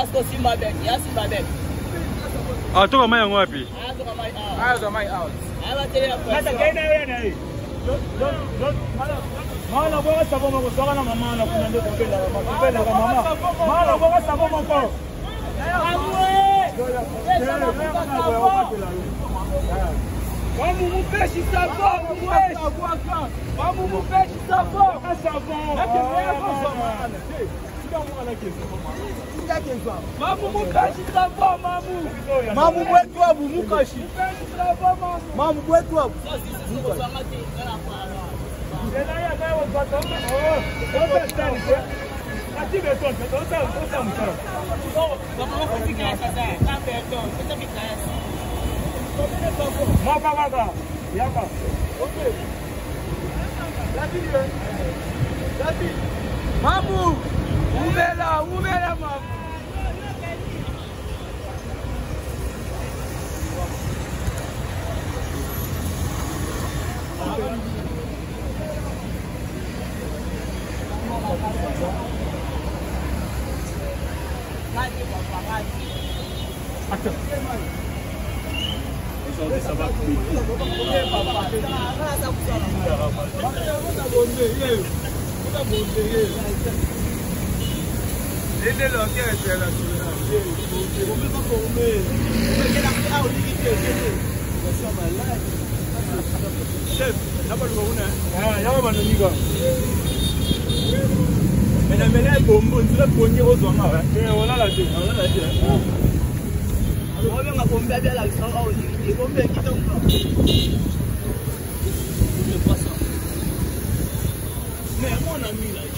akosimba bet yasimba bet atoka mai yango wapi mala bwaka savo moko soka na mama na kuna nde kopelaka mama mala bwaka savo moko Vamos peixe sabão, vamos peixe sabão, sabão. mamu bwetu abu mukashi mamu bwetu abu mababaka yaka mamu là u mê là mà Acte. Aujourd'hui, ça va couper. Ça va couper. Nende longe international. Ome kaka ome. Ome kela kaka a oliki te. Kasi ama lai. Chef, napa luka una? Ah, yawa bana niga. Mena mena bombo nzira bonye ozwanga. Eh, olala te. Olala te. Ome ngakombe abela kaka oliki te. Ome kitonga. Thank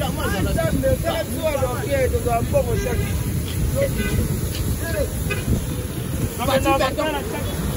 you.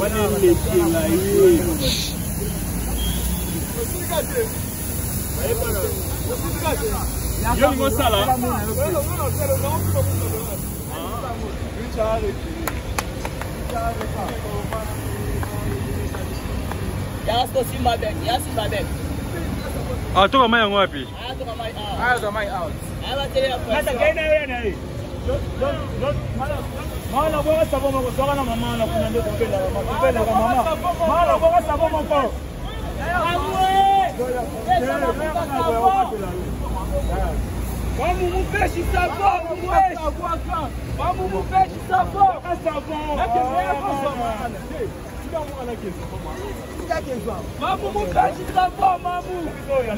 banelekela ah, ye yo lingo osala tokamai yango wapi ah, mwana bwaka savo moko twaka na mama na kuna nde kobelaka kobelaka mama mwana bwaka savo moko bamumupeshi savo bamumupeshi savo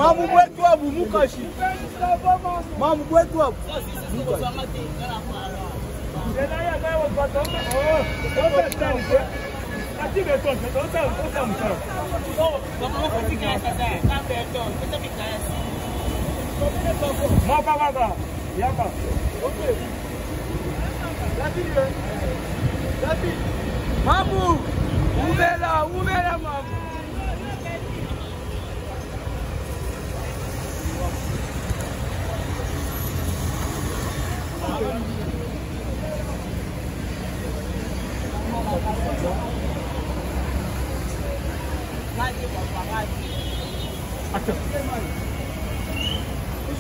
Mamu wetu abu mukashi. Mamu wetu abu. Mọ bàbá bàbá yàgbà. Láti rẹ̀. Láti. Mamu. Umela, umela mama.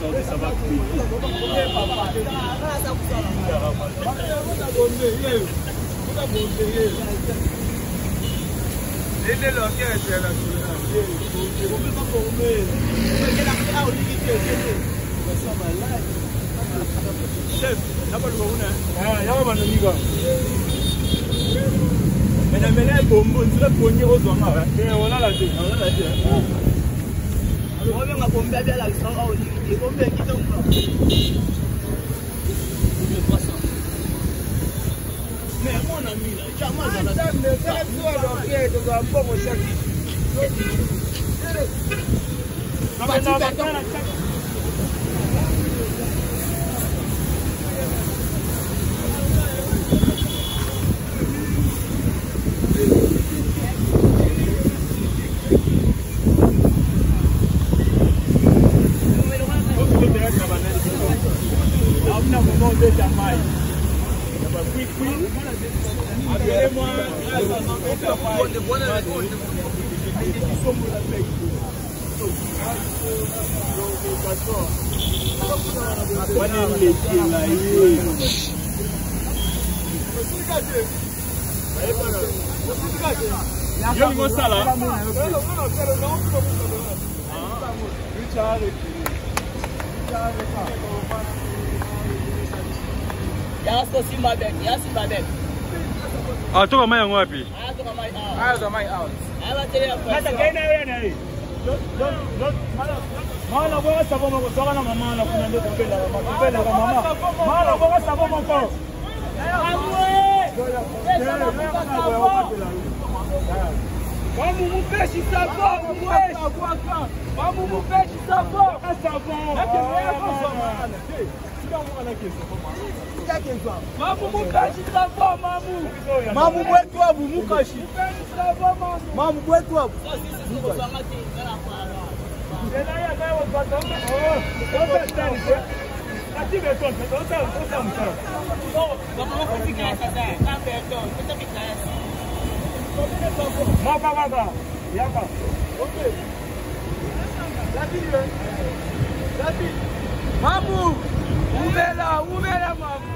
Aujourd'hui, ça va plus. lendele wakuyayitela thina chef nabalukakuna yakabanika ena mele ebombo nzila bonye ozwanga olala te olala te obenga bombe abyalakisa aolingite bombe ekite mpa komona mina jamaaaaoke tozala mbongo saki wana ah, eleki na ye yo ngosala atoka mai yango wapi ah, mala boka savo moko soka na mama na kuna nde tobelaka tobelaka mama mala boka savo moko bamumupeshi savo bamumupeshi savo mamu mamu bwetwabu mukashi mamu bwetwabu Mapa mapa, yapa. Okay. Lati ye. Lati. Mamu. Ouvela, ouvela mamu.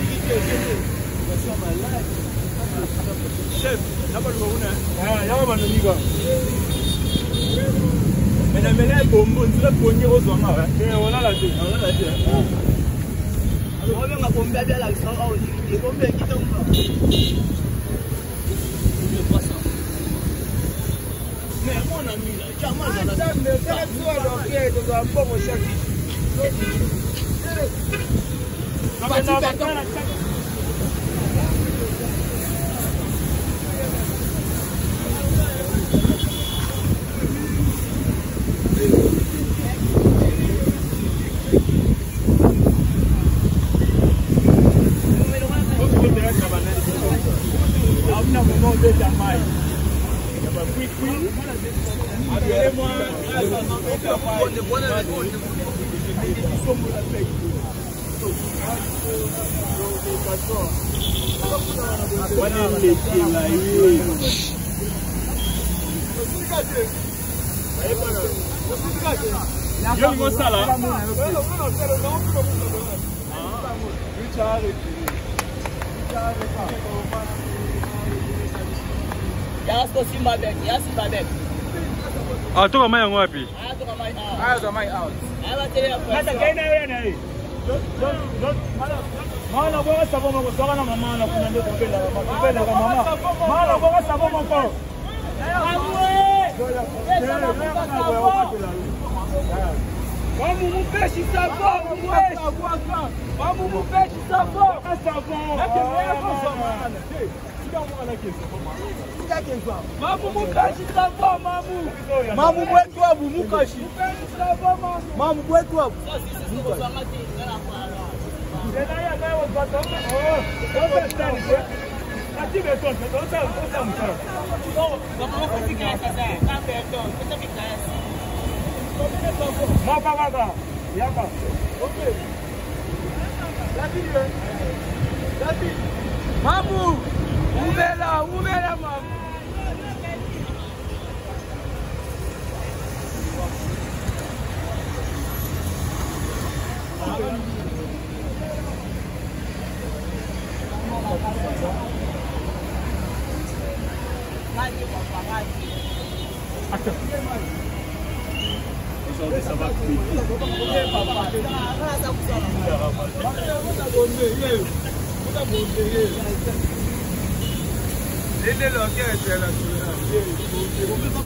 yaka bandomiba menamena ebombo nzela epongi ozwanga olala te olala te obenga bombe abialakisa ebombe ekitanga mais mwana mila camaaaa bongo chaki wana meke na ye yo limosala ah, tokamai yango wapi ah, mala bwaka savo moko twaka na mama na kuna nde kopelaka mama mala bwaka savo moko Vamos peixe sabão, vamos peixe sabão, sabão. Vamos mukashi sabão, mamu. Mamu mwetu abu mukashi. Mukashi sabão. Mom, wake up. Mọ bàbá bàbá ìyá bà ókè láti rẹ láti. Mamu, wúbẹ́lá wúbẹ́lá mamu. Attends. Aujourd'hui, ça va plus. L'élève, l'orchestre, la